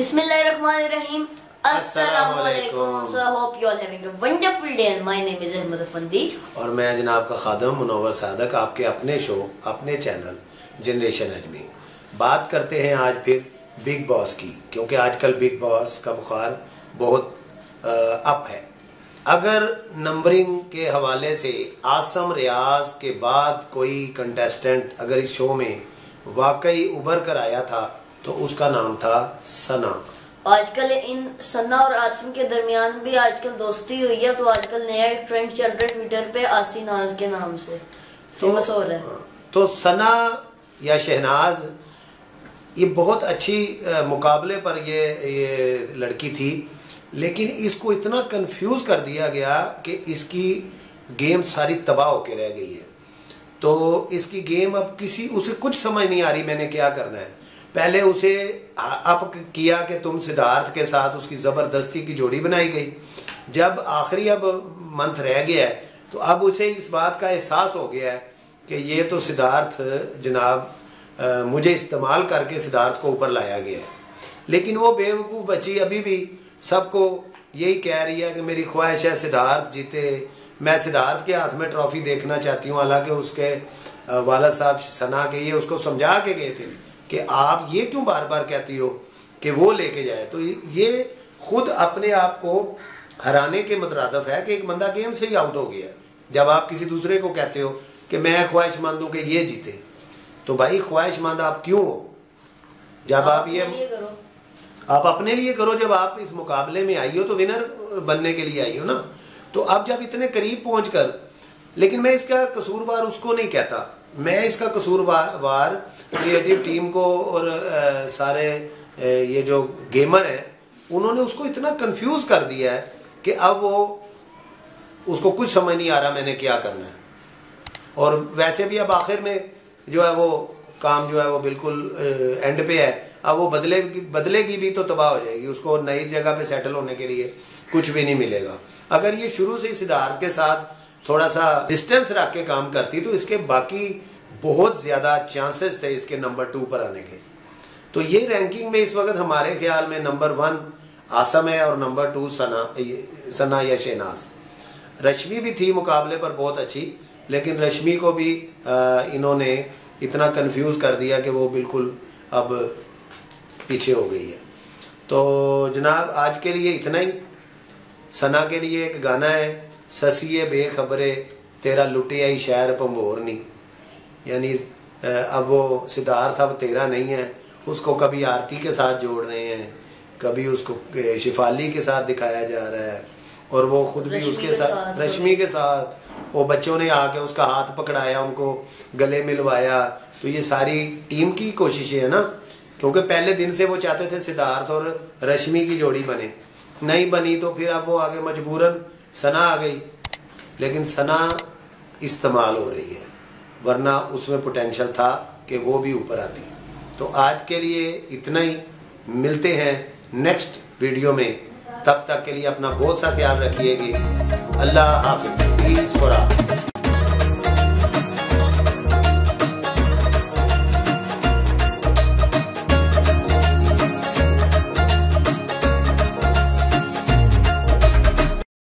بسم اللہ الرحمن الرحیم السلام علیکم so I hope you all having a wonderful day. And my name is Ahmad افندی اور میں جناب کا خادم منور صادق آپ کے اپنے شو اپنے چینل جنریشن اجمی بات کرتے ہیں آج پھر بگ باس کی کیونکہ آج کل بگ باس کا بخار بہت اپ ہے۔ اگر نمبرنگ کے حوالے سے آسم ریاض کے بعد کوئی کنٹیسٹنٹ اگر اس شو میں واقعی ابھر کر آیا تھا تو اس کا نام تھا سنا۔ آج کل ان سنا اور آسم کے درمیان بھی آج کل دوستی ہوئی ہے تو آج کل نیا ٹرینڈ چل رہا ہے ٹویٹر پہ آسی ناز کے نام سے۔ فیمس ہو رہا ہے۔ تو سنا یا شہناز یہ بہت اچھی مقابلے پر یہ یہ لڑکی تھی۔ لیکن اس کو اتنا کنفیوز کر دیا گیا کہ اس کی گیم ساری تباہ ہو کے رہ گئی ہے۔ تو اس کی گیم اب کسی اسے کچھ سمجھ نہیں آ رہی میں نے کیا کرنا ہے۔ پہلے اسے اپ کیا کہ تم صدارتھ کے ساتھ اس کی زبردستی کی جوڑی بنائی گئی۔ جب آخری اب منتھ رہ گیا ہے، تو اب اسے اس بات کا احساس ہو گیا ہے کہ یہ تو صدارتھ جناب مجھے استعمال کر کے صدارتھ کو اوپر لایا گیا ہے۔ لیکن وہ بے وقوف بچی ابھی بھی سب کو یہی کہہ رہی ہے کہ میری خواہش ہے صدارتھ جیتے۔ میں صدارتھ کے ہاتھ میں ٹرافی دیکھنا چاہتی ہوں، حالانکہ اس کے والد صاحب سنا کے یہ اس کو سمجھا کے گئے تھے۔ کہ آپ یہ کیوں بار بار کہتی ہو کہ وہ لے کے جائے؟ تو یہ خود اپنے آپ کو ہرانے کے مترادف ہے کہ ایک بندہ گیم سے ہی آؤٹ ہو گیا جب آپ کسی دوسرے کو کہتے ہو کہ میں خواہش مند ہوں کہ یہ جیتے تو بھائی خواہش مند آپ کیوں ہو؟ جب آپ یہ آپ اپنے لیے کرو جب آپ اس مقابلے میں آئی ہو تو ونر بننے کے لیے آئی ہو نا۔ تو اب جب اتنے قریب پہنچ کر لیکن میں اس کا قصوروار اس کو نہیں کہتا میں اس کا قصور وار کریٹیو ٹیم کو اور سارے یہ جو گیمر ہیں، انہوں نے اس کو اتنا کنفیوز کر دیا ہے کہ اب وہ اس کو کچھ سمجھ نہیں آ رہا میں نے کیا کرنا ہے۔ اور ویسے بھی اب آخر میں جو ہے وہ کام جو ہے وہ بالکل اینڈ پہ ہے۔ اب وہ بدلے بدلے گی بھی تو تباہ ہو جائے گی۔ اس کو نئی جگہ پہ سیٹل ہونے کے لیے کچھ بھی نہیں ملے گا۔ اگر یہ شروع سے صدارت کے ساتھ تھوڑا سا ڈسٹینس رکھ کے کام کرتی تو اس کے باقی بہت زیادہ چانسز تھے اس کے نمبر ٹو پر آنے کے۔ تو یہ رینکنگ میں اس وقت ہمارے خیال میں نمبر ون آسم ہے اور نمبر ٹو سنا سنا یا شہناز۔ رشمی بھی تھی مقابلے پر بہت اچھی، لیکن رشمی کو بھی انہوں نے اتنا کنفیوز کر دیا کہ وہ بالکل اب پیچھے ہو گئی ہے۔ تو جناب، آج کے لیے اتنا ہی۔ سنا کے لیے ایک گانا ہے، سسیے بے خبرے تیرا لٹے آئی شہر پمبورنی۔ یعنی اب وہ صدارتھ اب تیرا نہیں ہے اس کو کبھی آرتی کے ساتھ جوڑ رہے ہیں کبھی اس کو شفالی کے ساتھ دکھایا جا رہا ہے اور وہ خود بھی اس کے ساتھ رشمی کے ساتھ وہ بچوں نے آ کے اس کا ہاتھ پکڑایا ان کو گلے ملوایا تو یہ ساری ٹیم کی کوششیں ہیں نا کیونکہ پہلے دن سے وہ چاہتے تھے صدارتھ اور رشمی کی جوڑی بنے نہیں بنی تو پھر اب وہ آگے مجبوراً سنا آ گئی لیکن سنا استعمال ہو رہی ہے۔ ورنہ اس میں پوٹینشل تھا کہ وہ بھی اوپر آتی۔ تو آج کے لیے اتنا ہی۔ ملتے ہیں نیکسٹ ویڈیو میں۔ تب تک کے لیے اپنا بہت سا خیال رکھیے گی۔ اللہ حافظ۔ پیس فور